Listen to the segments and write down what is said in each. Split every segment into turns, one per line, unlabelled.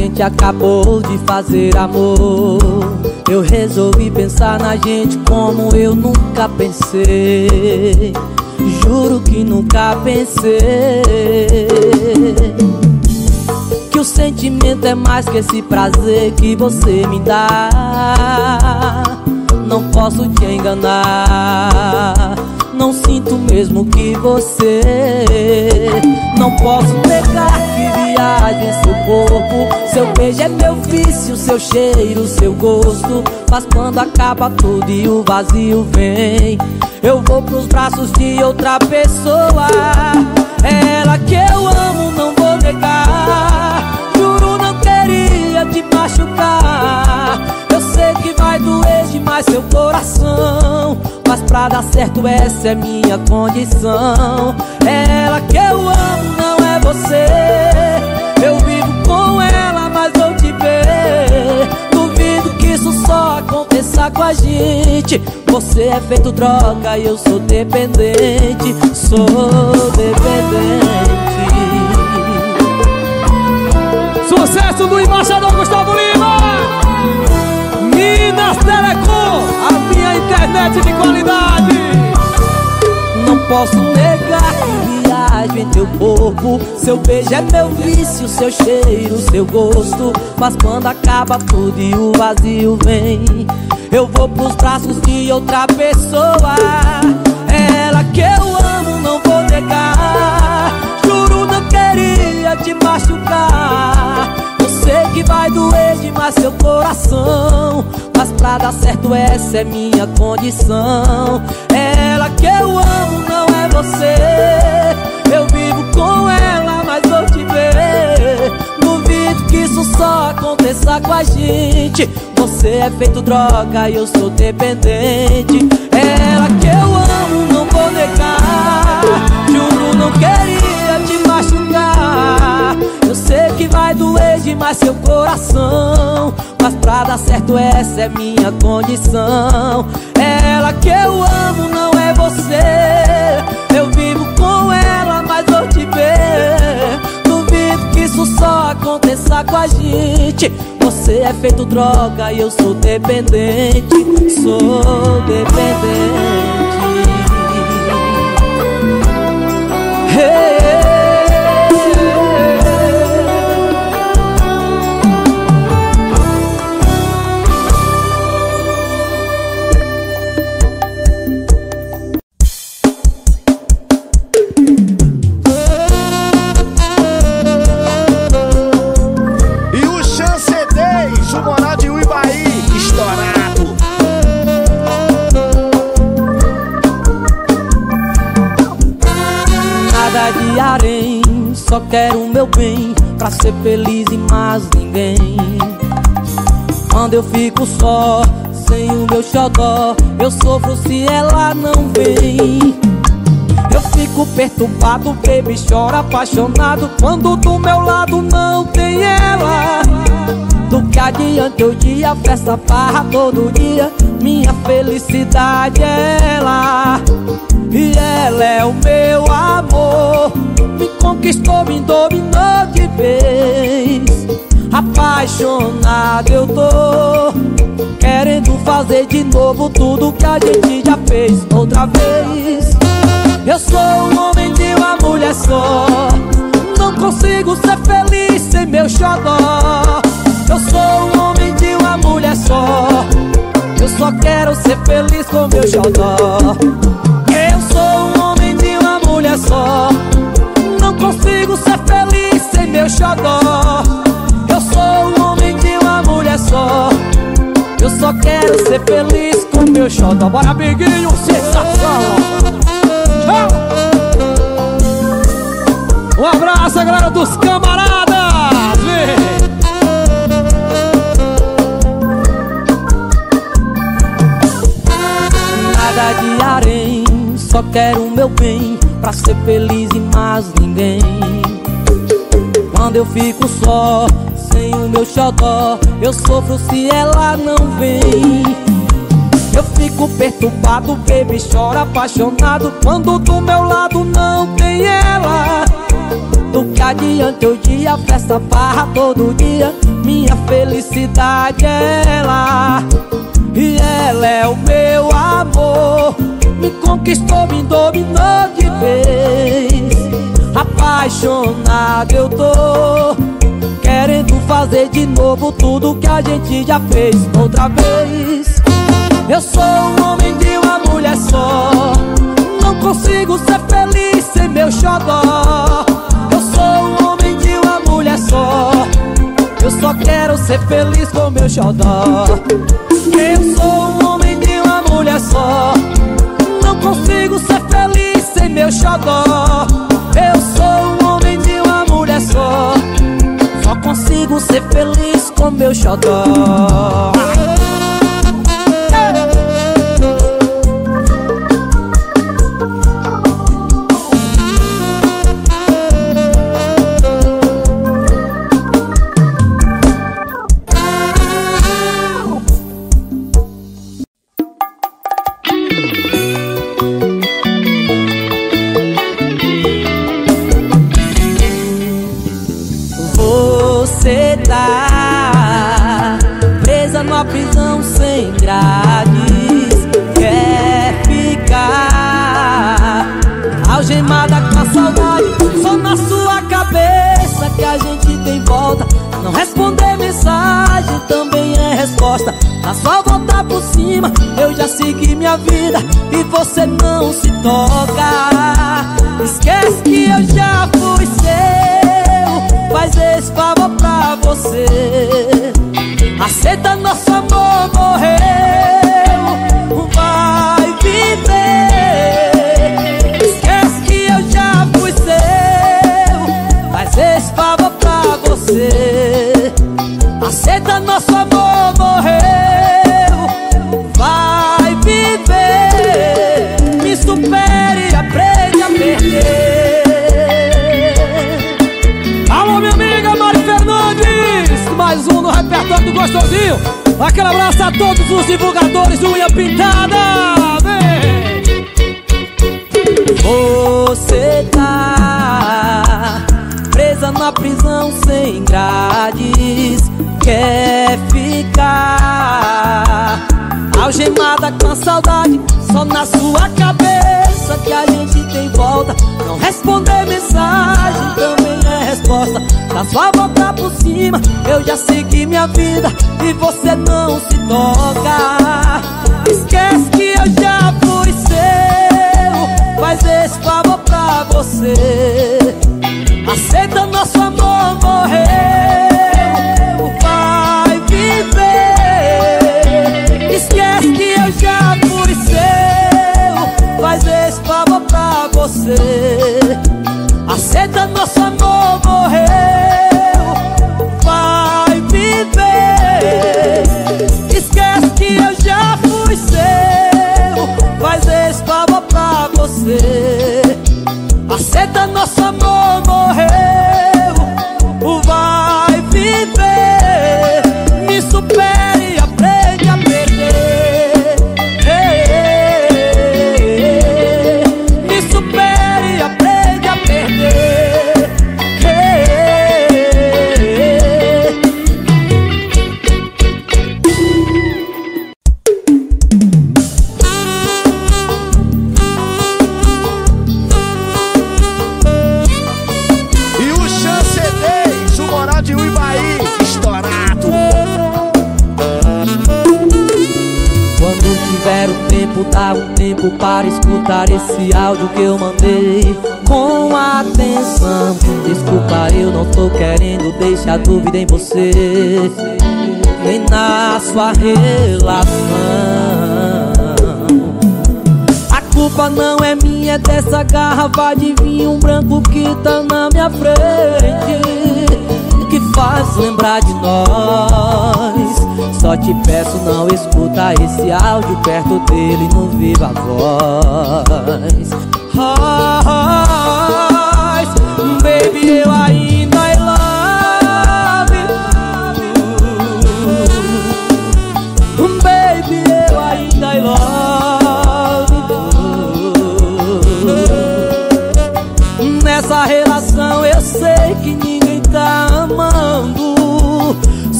Gente acabou de fazer amor. Eu resolvi pensar na gente como eu nunca pensei. Juro que nunca pensei. Que o sentimento é mais que esse prazer que você me dá. Não posso te enganar Não sinto mesmo que você. Não posso negar que viagem seu corpo. Seu beijo é meu vício, seu cheiro, seu gosto. Mas quando acaba tudo e o vazio vem eu vou pros braços de outra pessoa. É ela que eu amo, não vou negar. Juro, não queria te machucar sei que vai doer demais seu coração. Mas pra dar certo essa é minha condição. É ela que eu amo, não é você. Eu vivo com ela, mas vou te ver. Duvido que isso só aconteça com a gente. Você é feito droga e eu sou dependente. Sou dependente.
Sucesso do embaixador Gustavo Lima Telecom A minha internet de qualidade.
Não posso negar que viajo em teu corpo. Seu beijo é meu vício, seu cheiro, seu gosto. Mas quando acaba tudo e o vazio vem. Eu vou pros braços de outra pessoa. É ela que eu amo, não vou negar. Juro, não queria te machucar. Eu sei que vai doer seu coração. Mas pra dar certo essa é minha condição. Ela que eu amo, não é você. Eu vivo com ela, mas vou te ver. Duvido que isso só aconteça com a gente. Você é feito droga e eu sou dependente. Ela que eu amo, não vou negar. Juro, não queria te machucar sei que vai doer demais seu coração. Mas pra dar certo essa é minha condição. É ela que eu amo, não é você. Eu vivo com ela, mas vou te ver. Duvido que isso só aconteça com a gente. Você é feito droga e eu sou dependente. Sou dependente Só quero o meu bem pra ser feliz e mais ninguém. Quando eu fico só, sem o meu xodó Eu sofro se ela não vem. Eu fico perturbado, baby, chora apaixonado Quando do meu lado não tem ela. Do que adianta o dia, festa, farra todo dia? Minha felicidade é ela. E ela é o meu amor me conquistou, me dominou de vez. Apaixonado eu tô Querendo fazer de novo tudo que a gente já fez outra vez. Eu sou um homem de uma mulher só. Não consigo ser feliz sem meu xodó. Eu sou um homem de uma mulher só. Eu só quero ser feliz com meu xodó. Eu sou um homem de uma mulher só consigo ser feliz sem meu xodó. Eu sou um homem de uma mulher só. Eu só quero ser feliz com meu xodó. Bora, amiguinho, sensação Um abraço, galera dos camaradas. Nada de harém, só quero o meu bem pra ser feliz e mais ninguém. Quando eu fico só, sem o meu xodó Eu sofro se ela não vem. Eu fico perturbado, baby, chora apaixonado Quando do meu lado não tem ela. Do que adianta o dia, festa, farra todo dia? Minha felicidade é ela. E ela é o meu amor. Me conquistou, me dominou de vez. Apaixonado eu tô Querendo fazer de novo tudo que a gente já fez outra vez. Eu sou um homem de uma mulher só. Não consigo ser feliz sem meu xodó. Eu sou um homem de uma mulher só. Eu só quero ser feliz com meu xodó. Eu sou um homem de uma mulher só. Não consigo ser feliz sem meu xodó. Eu sou um homem de uma mulher só. Só consigo ser feliz com meu xodó Dá só voltar por cima Eu já segui minha vida E você não se toca. Esquece que eu já fui seu Faz esse favor pra você. Aceita nosso amor morreu
repertório do Gostosinho. Aquele abraço a todos os divulgadores do Unha Pintada. Vem!
Você tá presa na prisão sem grades. Quer ficar algemada com a saudade só na sua cabeça que a gente tem volta. Não responder mensagem também é resposta. Dá sua volta por cima, eu já segui minha vida e você não se toca. Esquece que eu já fui seu, faz esse favor pra você. Você. Aceita nosso amor morreu deixar dúvida em você Nem na sua relação. A culpa não é minha, é dessa garrafa de vinho branco que tá na minha frente Que faz lembrar de nós. Só te peço não escuta esse áudio perto dele no viva voz. Oh, Baby, eu ainda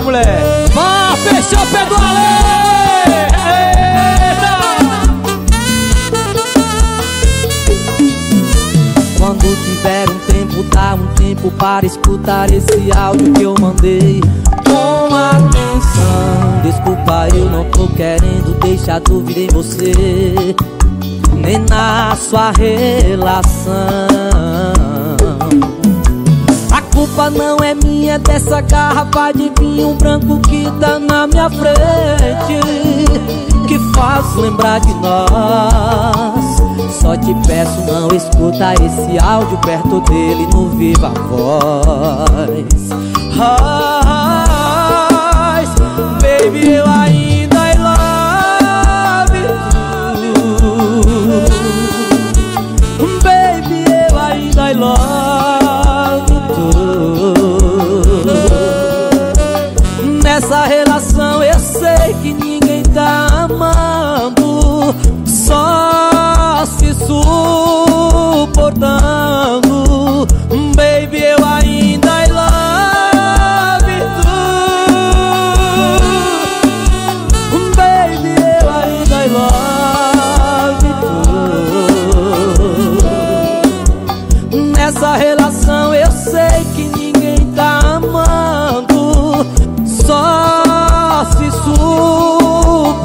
gostosinho, mulher! Vá, fechou o pé do Ale!
Quando tiver um tempo, dá um tempo para escutar esse áudio que eu mandei Com atenção Desculpa, eu não tô querendo deixar dúvida em você Nem na sua relação culpa não é minha dessa garrafa de vinho branco que tá na minha frente. Que faz lembrar de nós? Só te peço não escuta esse áudio perto dele no Viva Voz. Baby, eu ainda Nessa relação eu sei que ninguém tá amando. Só se suportando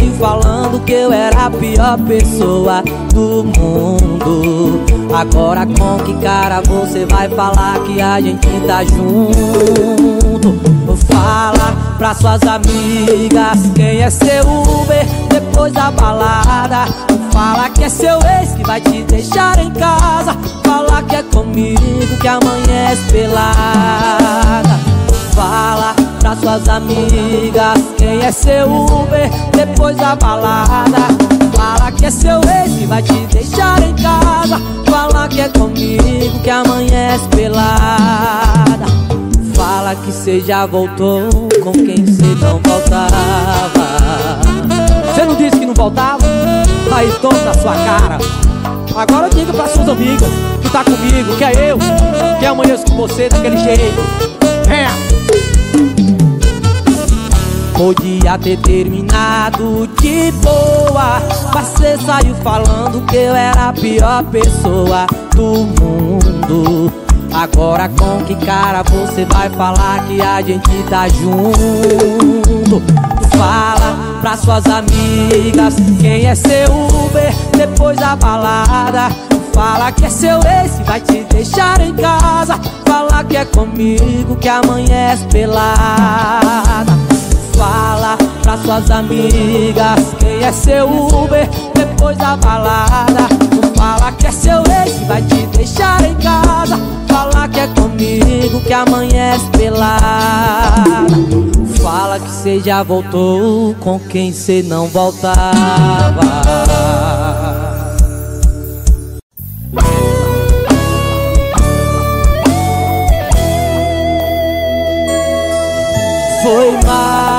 saiu falando que eu era a pior pessoa do mundo. Agora com que cara você vai falar que a gente tá junto? Fala pra suas amigas quem é seu Uber depois da balada. Fala que é seu ex que vai te deixar em casa. Fala que é comigo que amanhece pelada. Fala pra suas amigas quem é seu Uber depois da balada Fala que é seu ex que vai te deixar em casa Fala que é comigo que amanhece pelada Fala que cê já voltou com quem cê não voltava
Você não disse que não voltava? Aí toma na sua cara. Agora diga para suas amigas que tá comigo, que é eu, que amanheço com você daquele jeito. Venha!
Podia ter terminado de boa. Mas cê saiu falando que eu era a pior pessoa do mundo. Agora com que cara você vai falar que a gente tá junto? Fala pra suas amigas quem é seu Uber depois da balada. Fala que é seu ex que vai te deixar em casa. Fala que é comigo que amanhece pelada Fala pra suas amigas quem é seu Uber depois da balada. Fala que é seu ex que vai te deixar em casa. Fala que é comigo que amanhece pelada. Fala que cê já voltou com quem cê não voltava. Foi mal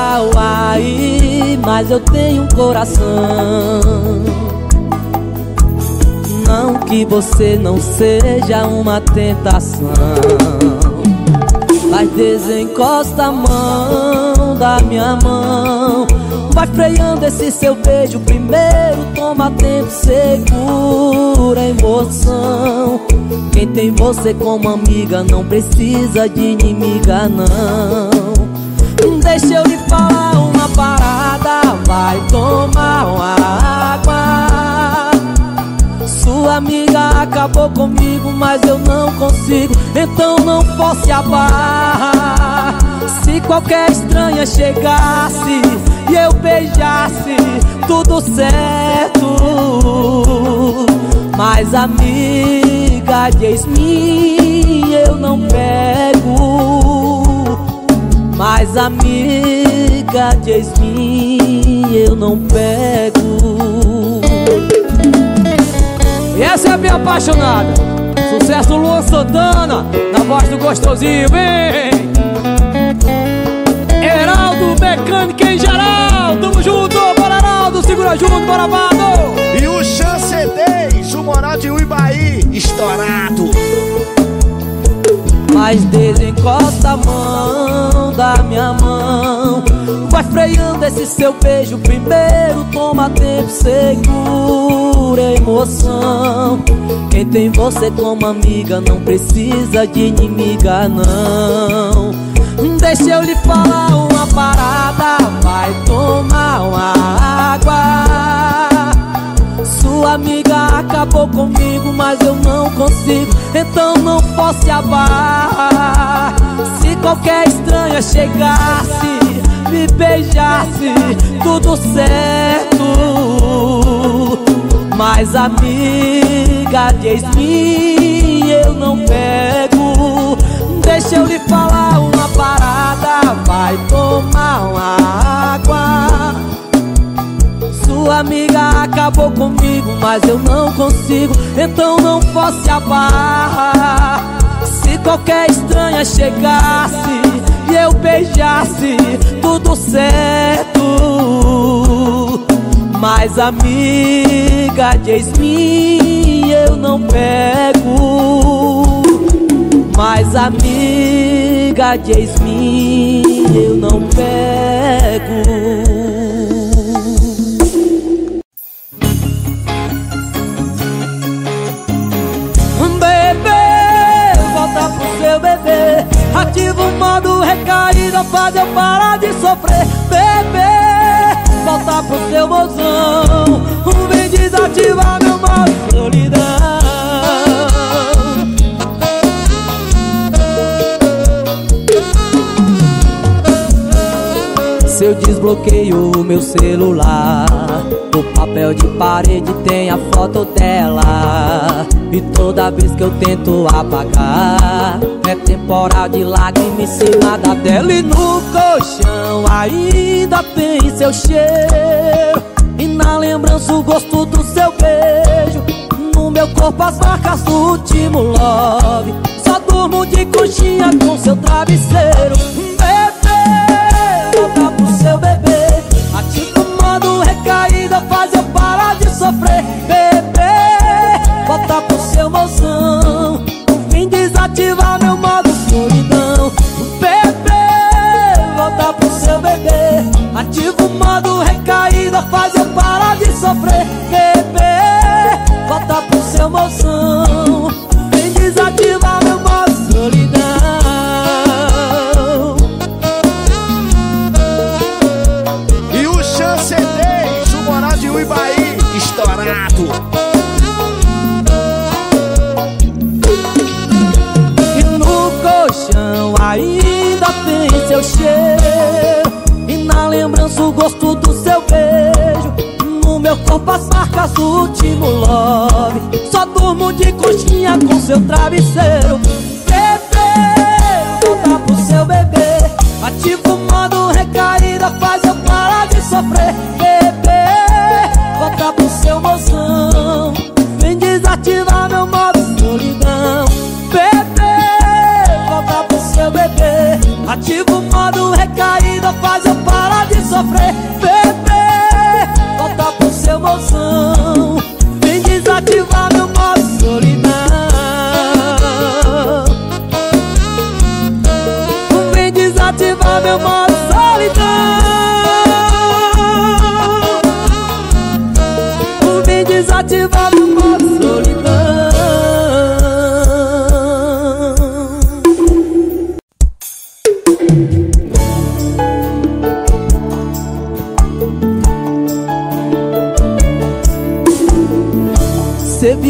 mas eu tenho um coração. Não que você não seja uma tentação. Mas desencosta a mão da minha mão Vai freando esse seu beijo primeiro Toma tempo, segura a emoção Quem tem você como amiga Não precisa de inimiga não Deixa eu lhe falar Vai tomar uma água. Sua amiga acabou comigo Mas eu não consigo Então não fosse a barra. Se qualquer estranha chegasse E eu beijasse Tudo certo. Mas amiga, diz-me Eu não pego mas amiga mim eu não pego.
Essa é a minha apaixonada. Sucesso Luan Santana Na voz do gostosinho, vem. Heraldo Mecânico em geral Tamo junto, bora Heraldo Segura junto, bora Vado
E o Chance 10, o moral de Uibaí Estourado
mas desencosta a mão da minha mão. Vai freando esse seu beijo primeiro Toma tempo, segura emoção. Quem tem você como amiga Não precisa de inimiga não. Deixa eu lhe falar uma parada Vai tomar uma água. Sua amiga acabou comigo, mas eu não consigo Então não fosse a barra Se qualquer estranha chegasse Me beijasse, tudo certo. Mas amiga, diz-me, eu não pego. Deixa eu lhe falar uma parada Vai tomar uma água sua amiga acabou comigo, mas eu não consigo Então não fosse a barra Se qualquer estranha chegasse E eu beijasse, tudo certo. Mas amiga, diz-me, eu não pego. Mas amiga, diz-me, eu não pego recaída, faz eu parar de sofrer Bebê, volta pro seu mozão Vem desativar meu modo solidão. Se eu desbloqueio o meu celular O papel de parede tem a foto dela. E toda vez que eu tento apagar É temporal de lágrima em cima da tela E no colchão ainda tem seu cheiro. E na lembrança o gosto do seu beijo. No meu corpo as marcas do último love. Só durmo de conchinha com seu travesseiro. Volta pro seu bebê. Ativa o modo recaída, faz seu mozão Vem desativar meu modo solidão.
E o Chance 10, o moral de Uibaí Estourado.
E no colchão ainda tem seu cheiro. E na lembrança o gosto do seu beijo meu corpo as marcas do último love. Só durmo de coxinha com seu travesseiro. Bebê, volta pro seu bebê. Ativa o modo recaída, faz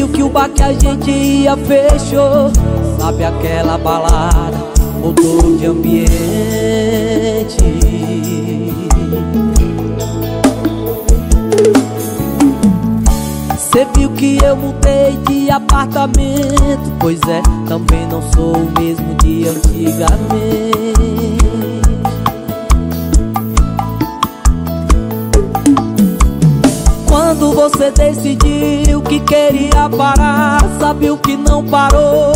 viu que o bar que a gente ia fechou. Sabe aquela balada, mudou de ambiente. Cê viu que eu mudei de apartamento? Pois é, também não sou o mesmo de antigamente você decidiu que queria parar Sabe o que não parou?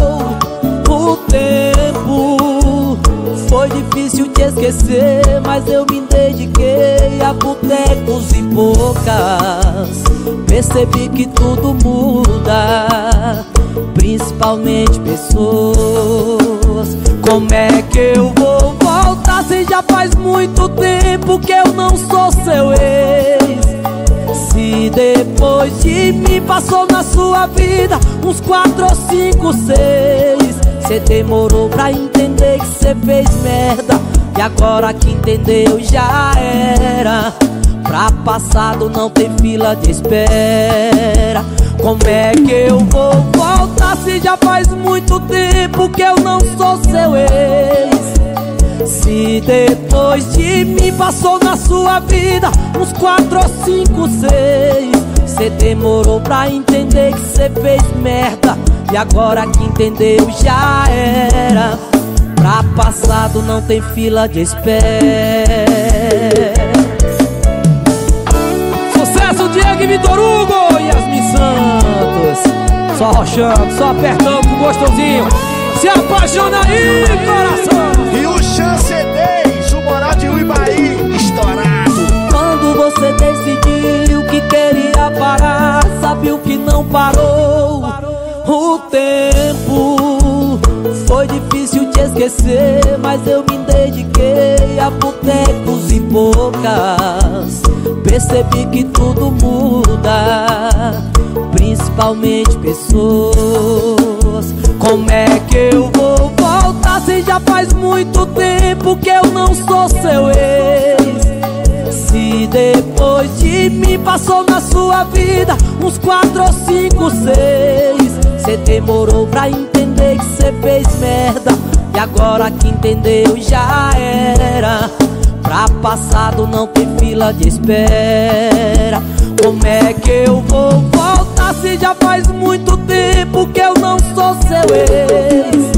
O tempo Foi difícil te esquecer Mas eu me dediquei a botecos e bocas. Percebi que tudo muda Principalmente pessoas. Como é que eu vou voltar se já faz muito tempo que eu não sou seu ex se depois de mim passou na sua vida Uns quatro ou cinco, seis. Cê demorou pra entender que cê fez merda E agora que entendeu já era. Pra passado não tem fila de espera. Como é que eu vou voltar se já faz muito tempo que eu não sou seu ex se depois de mim passou na sua vida Uns quatro ou cinco, seis. Cê demorou pra entender que cê fez merda E agora que entendeu já era. Pra passado não tem fila de espera.
Sucesso Diego e Vitor Hugo e Yasmin Santos. Só rochando, só apertando com gostosinho. Se apaixona aí, coração
Chance 10, o moral de Uibaí, estourado.
Quando você decidiu que queria parar Sabe o que não parou? O tempo Foi difícil te esquecer Mas eu me dediquei a botecos e bocas. Percebi que tudo muda Principalmente pessoas. Como é que eu vou se já faz muito tempo que eu não sou seu ex. Se depois de mim passou na sua vida Uns quatro cinco, seis. Cê demorou pra entender que cê fez merda. E agora que entendeu já era. Pra passado não tem fila de espera. Como é que eu vou voltar se já faz muito tempo que eu não sou seu ex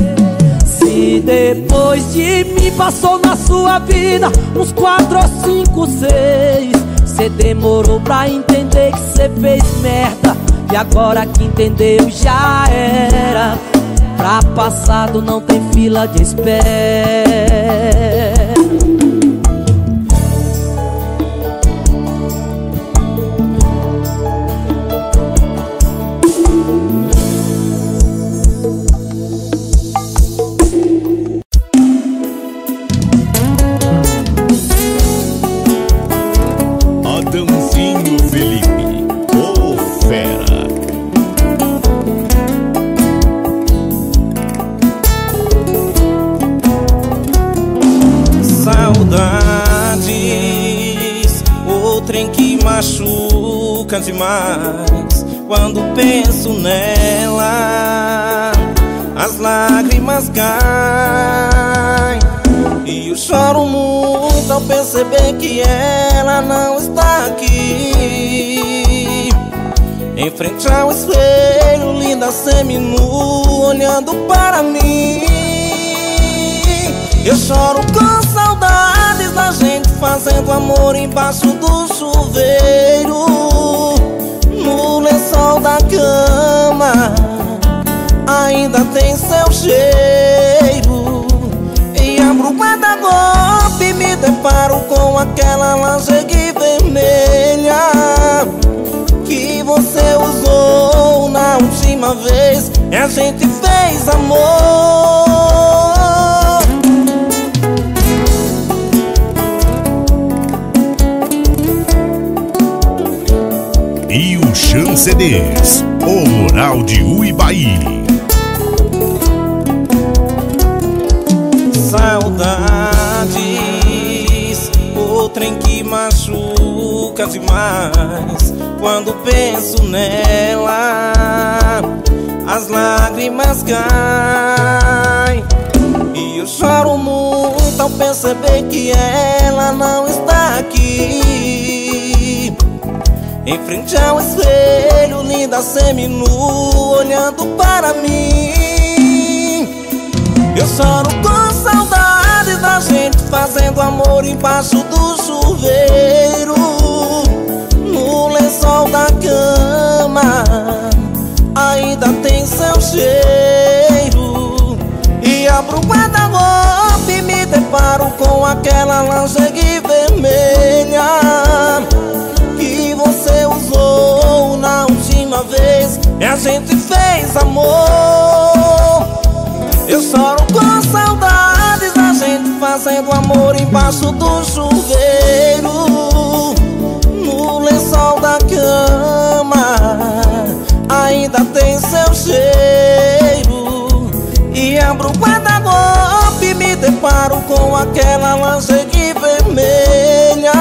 Se depois de mim passou na sua vida Uns quatro ou cinco, seis. Cê demorou pra entender que cê fez merda E agora que entendeu já era. Pra passado não tem fila de espera
demais. Quando penso nela, as lágrimas caem. E eu choro muito ao perceber que ela não está aqui. Em frente ao espelho, linda semi-nu, olhando para mim. Eu choro com saudades da gente fazendo amor embaixo do chuveiro. Lençol da cama, ainda tem seu cheiro. E abro o guarda-roupa e me deparo com aquela lingerie vermelha que você usou na última vez e a gente fez amor.
CDs, o moral de Uibaí.
Saudades, trem que machuca demais. Quando penso nela As lágrimas caem. E eu choro muito ao perceber que ela não está aqui Em frente ao espelho, linda semi-nu Olhando para mim. Eu choro com saudade da gente Fazendo amor embaixo do chuveiro No lençol da cama. Ainda tem seu cheiro. E abro o guarda-roupa e me deparo Com aquela lingerie vermelha E a gente fez amor. Eu choro com saudades da gente Fazendo amor embaixo do chuveiro No lençol da cama. Ainda tem seu cheiro. E abro o guarda-roupa e me deparo Com aquela lingerie vermelha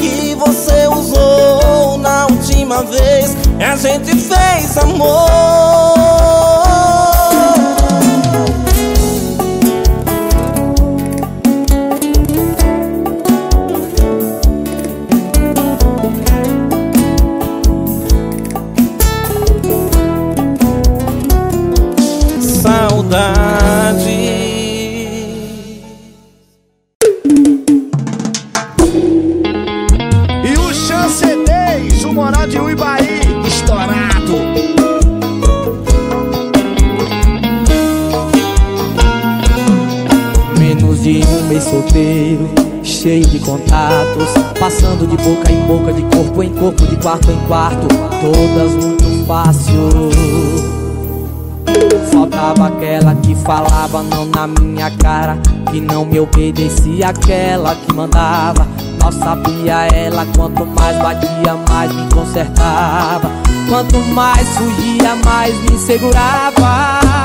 Que você usou na última vez a gente fez amor saudade.
E o Chance 10, o estourado.
Cheio de contatos Passando de boca em boca, de corpo em corpo, de quarto em quarto Todas muito fácil. Faltava aquela que falava não na minha cara Que não me obedecia, aquela que mandava. Mal sabia ela, quanto mais batia, mais me consertava. Quanto mais fugia, mais me segurava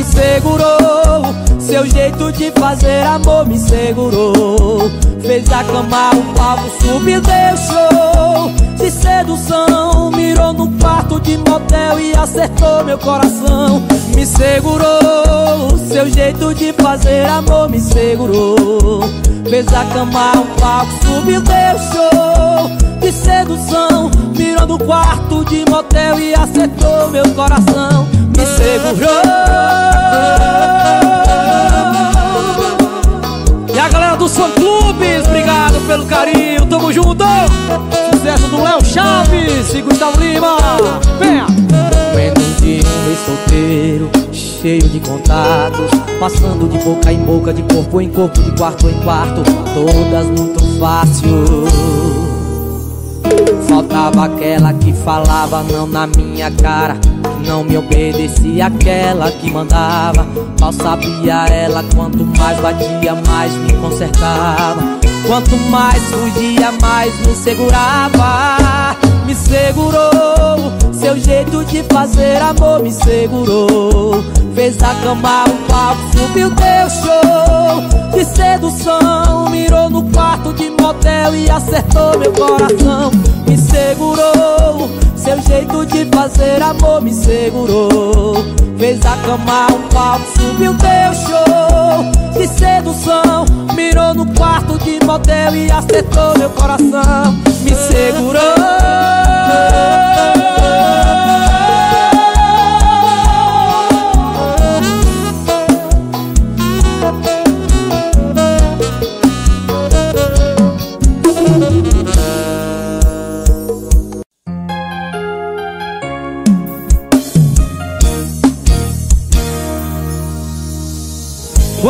Me segurou, seu jeito de fazer amor me segurou. Fez a cama, o palco subiu, deixou. De sedução, mirou no quarto de motel e acertou meu coração. Me segurou, seu jeito de fazer amor me segurou. Fez a cama, o palco subiu, deixou. De sedução, mirou no quarto de motel e acertou meu coração. Me segurou
E a galera dos fã clubes, obrigado pelo carinho, tamo junto! Sucesso do Léo Chaves e Gustavo Lima! Venha!
De um mês solteiro, cheio de contatos Passando de boca em boca, de corpo em corpo, de quarto em quarto Todas muito fácil Faltava aquela que falava não na minha cara Que não me obedecia, aquela que mandava. Mal sabia ela, quanto mais batia, mais me consertava. Quanto mais fugia, mais me segurava. Me segurou, seu jeito de fazer amor me segurou Fez a cama, o palco subiu, deu show De sedução, mirou no quarto de motel e acertou meu coração. Me segurou, seu jeito de fazer amor me segurou. Fez a cama, o palco subiu, deu show De sedução, mirou no quarto de motel e acertou meu coração. Me segurou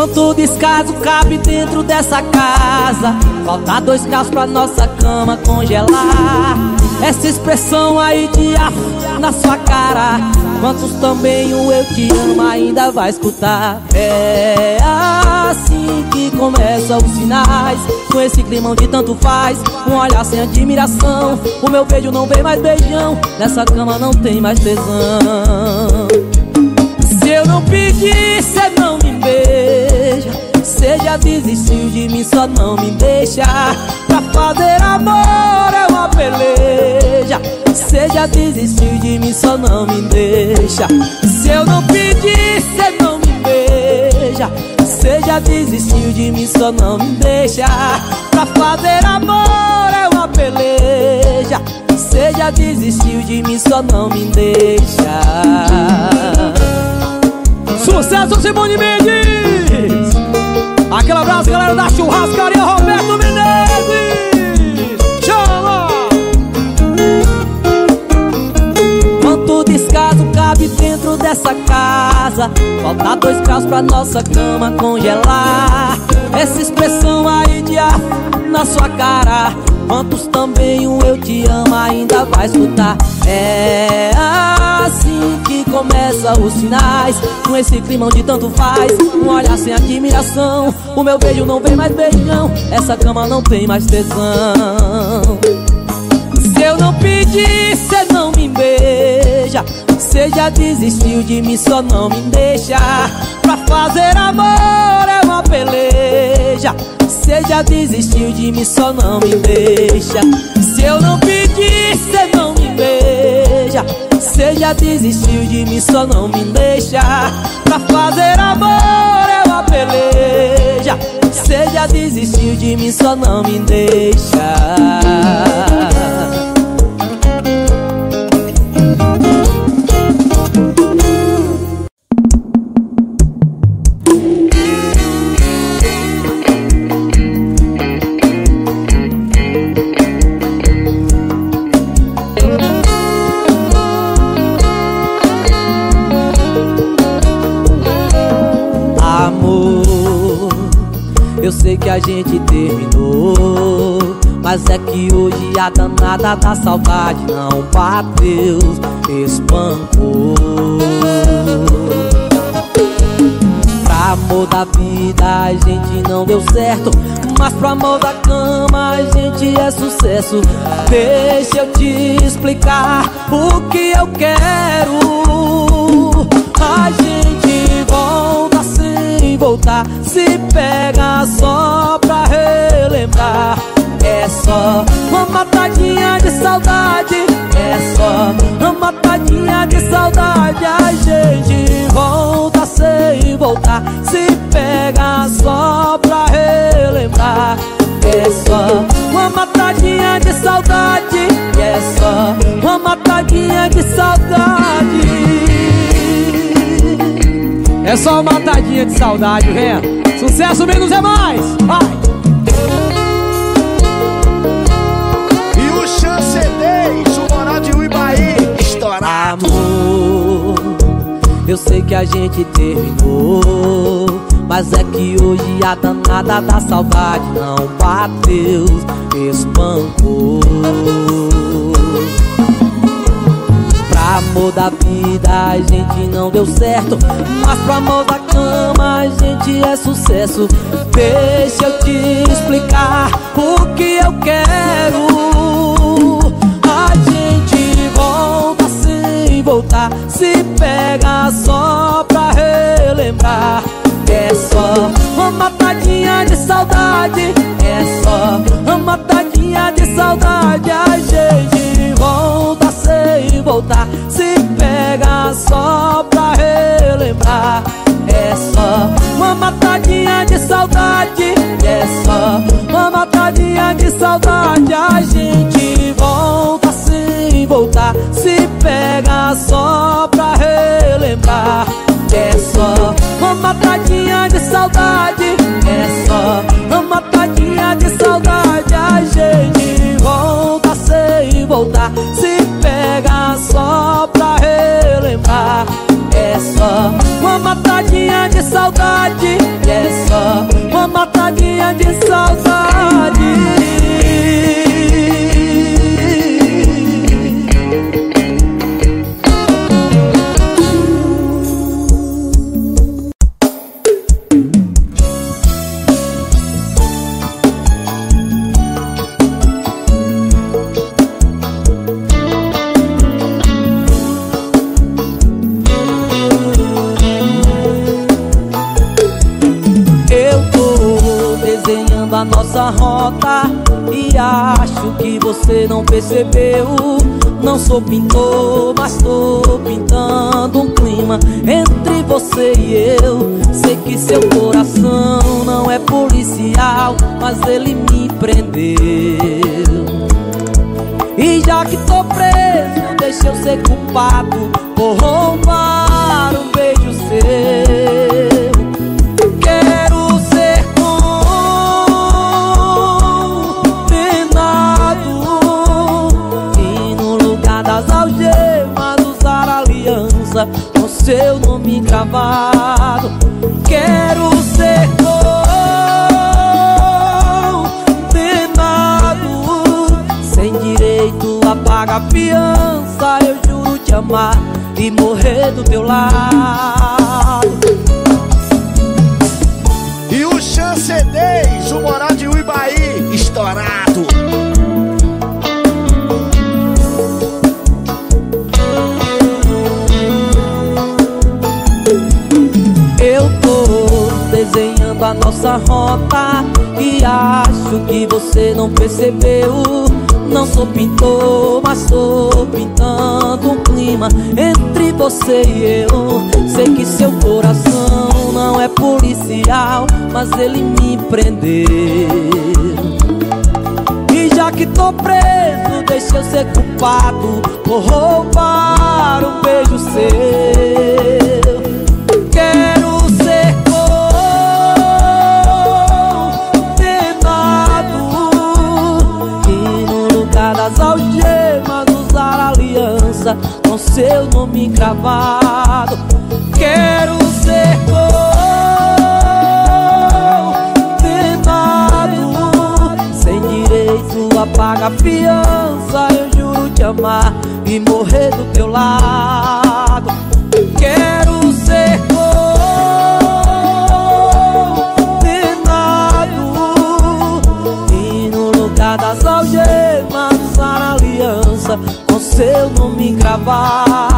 Quanto descaso cabe dentro dessa casa? Falta dois carros pra nossa cama congelar. Essa expressão aí de af na sua cara. Quantos também o eu te amo ainda vai escutar? É assim que começam os sinais. Com esse climão de tanto faz Um olhar sem admiração. O meu beijo não vem mais beijão. Nessa cama não tem mais tesão. Se eu não pedir, cê não me beija Você já desistiu de mim, só não me deixa. Pra fazer amor é uma peleja. Você já desistiu de mim, só não me deixa. Se eu não pedir, cê não me beija. Você já desistiu de mim, só não me deixa. Pra fazer amor é uma peleja. Você já desistiu de mim, só não me deixa.
Sucesso Simone Mendes Aquele abraço galera da churrascaria Roberto Menezes
dentro dessa casa. Falta dois graus pra nossa cama congelar. Essa expressão aí de ar na sua cara. Quantos também um eu te amo ainda vai escutar? É assim que começa os sinais. Com esse climão de tanto faz. Um olhar sem admiração. O meu beijo não vem mais beijão Essa cama não tem mais tesão. Se eu não pedir, cê não me beija Cê já desistiu de mim, só não me deixa. Pra fazer amor é uma peleja. Cê já desistiu de mim, só não me deixa. Se eu não pedir, cê não me beija. Cê já desistiu de mim, só não me deixa. Pra fazer amor é uma peleja. Cê já desistiu de mim, só não me deixa gente terminou. Mas é que hoje a danada da saudade não bateu, espancou. Pra amor da vida a gente não deu certo Mas pro amor da cama a gente é sucesso. Deixa eu te explicar o que eu quero. A gente voltar. Se pega só pra relembrar. É só uma matadinha de saudade. É só uma matadinha de saudade. A gente volta sem voltar. Se pega só pra relembrar. É só uma matadinha de saudade. É só uma matadinha de saudade
É só uma matadinha de saudade, vem Sucesso menos é mais Vai!
E o Chance 10, o moral de Uibaí, estourar.
Amor, eu sei que a gente terminou Mas é que hoje a danada da saudade não bateu, espancou Pra amor da vida a gente não deu certo. Mas pro amor da cama a gente é sucesso. Deixa eu te explicar o que eu quero. A gente volta sem voltar. Se pega só pra relembrar. É só uma matadinha de saudade. É só uma matadinha de saudade. A gente só pra relembrar. É só uma matadinha de saudade. É só uma matadinha de saudade. A gente volta sem voltar. Se pega só pra relembrar. É só uma matadinha de saudade. É só uma matadinha saudade. E é só uma matadinha de saudade. Acho que você não percebeu. Não sou pintor, mas tô pintando um clima Entre você e eu. Sei que seu coração não é policial Mas ele me prendeu. E já que tô preso, deixa eu ser culpado. Por roubar um beijo seu seu nome gravado. Quero ser condenado, sem direito a pagar fiança. Eu juro te amar e morrer do teu lado.
E o Chance 10, o moral de Uibaí, estourado.
Desenhando a nossa rota. E acho que você não percebeu. Não sou pintor, mas tô pintando um clima Entre você e eu. Sei que seu coração não é policial Mas ele me prendeu. E já que tô preso, deixa eu ser culpado. Por roubar um beijo seu seu nome cravado. Quero ser condenado, sem direito a pagar fiança. Eu juro te amar e morrer do teu lado. Quero ser seu nome gravado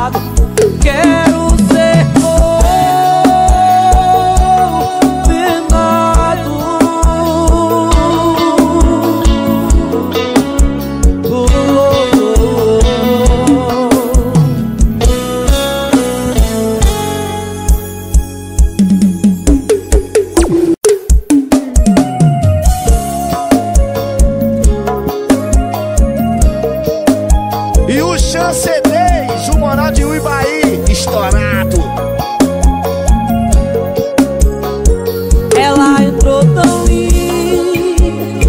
o Chance 10, o moral de Uibaí, estourado.
Ela entrou tão linda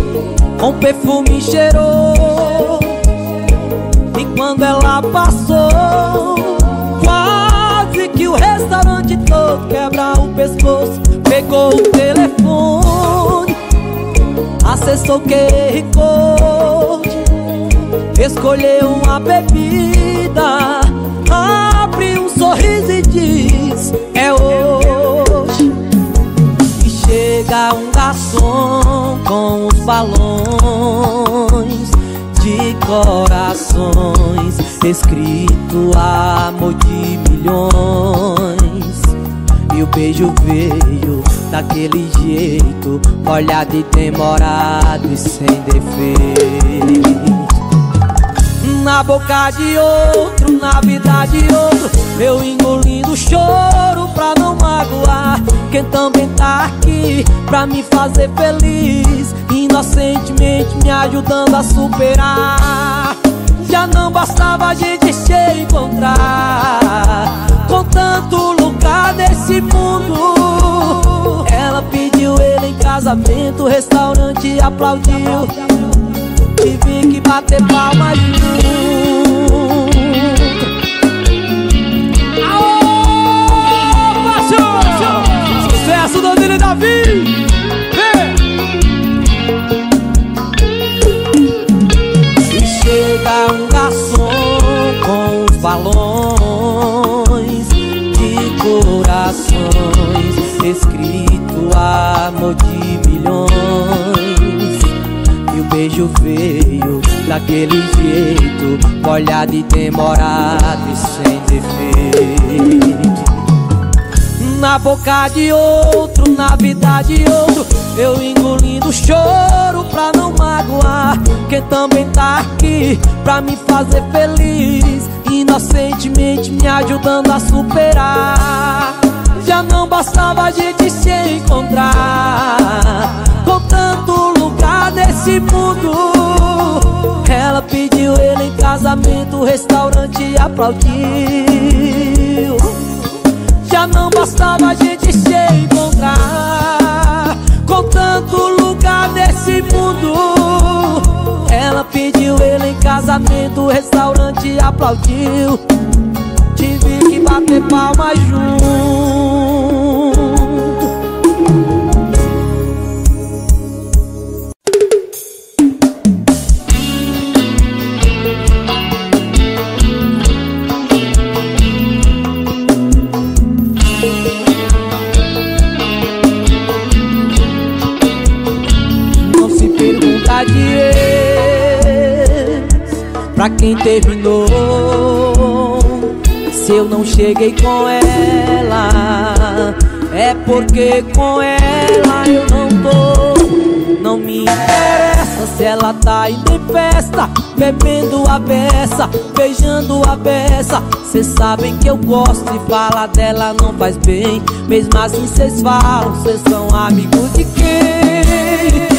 Com perfume cheirou E quando ela passou Quase que o restaurante todo quebra o pescoço. Pegou o telefone Acessou o QR Code Escolheu uma bebida. Abre um sorriso e diz É hoje. E chega um garçom com os balões De corações Escrito amor de milhões. E o beijo veio daquele jeito Olhado e demorado e sem defeito na boca de outro, na vida de outro. Eu engolindo choro pra não magoar. Quem também tá aqui pra me fazer feliz. Inocentemente me ajudando a superar. Já não bastava a gente se encontrar. Com tanto lugar nesse mundo. Ela pediu ele em casamento, restaurante aplaudiu Bater palmas junto
Aô, parceiro! Sucesso do Nilo Davi!
E chega um garçom com os balões De corações Escrito amor de milhões beijo veio daquele jeito Molhado e demorado e sem defeito. Na boca de outro, na vida de outro Eu engolindo choro pra não magoar Quem também tá aqui pra me fazer feliz Inocentemente me ajudando a superar. Já não bastava a gente se encontrar Com tanto nesse mundo. Ela pediu ele em casamento, o restaurante aplaudiu. Já não bastava a gente se encontrar Com tanto lugar nesse mundo. Ela pediu ele em casamento, o restaurante aplaudiu. Tive que bater palmas junto quem terminou. Se eu não cheguei com ela É porque com ela eu não tô. Não me interessa se ela tá indo em festa Bebendo a beça, beijando a beça. Cês sabem que eu gosto e falar dela não faz bem. Mesmo assim cês falam, cês são amigos de quem?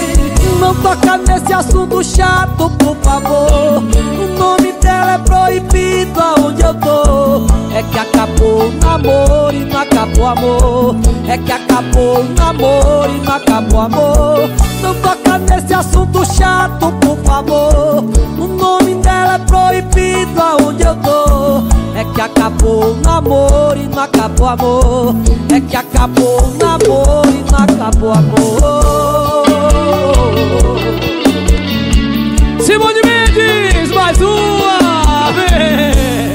Não toca nesse assunto chato, por favor. O nome dela é proibido aonde eu tô. É que acabou o namoro e não acabou amor. É que acabou o namoro e não acabou amor. Não toca nesse assunto chato, por favor. O nome dela é proibido aonde eu tô. É que acabou o namoro e não acabou amor. É que acabou o namoro e não acabou o amor
Simone Mendes, mais uma vez.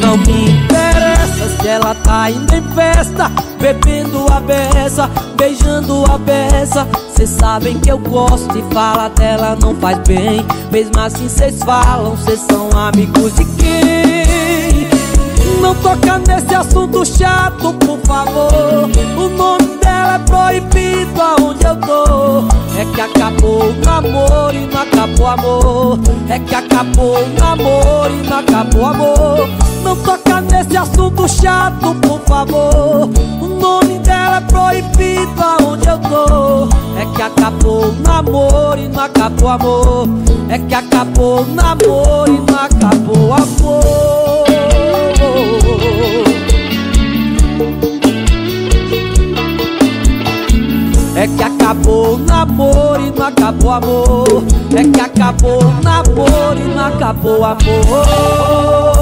Não me interessa se ela tá indo em festa Bebendo a beça, beijando a beça Cês sabem que eu gosto e fala dela não faz bem Mesmo assim cês falam, cês são amigos de quem? Não toca nesse assunto chato, por favor. O nome dela é proibido aonde eu tô. É que acabou o namoro e não acabou amor. É que acabou o namoro e não acabou amor. Não toca nesse assunto chato, por favor. O nome dela é proibido aonde eu tô. É que acabou o namoro e não acabou amor. É que acabou o namoro e não acabou amor é que acabou o namoro e não acabou amor. É que acabou o namoro e não acabou amor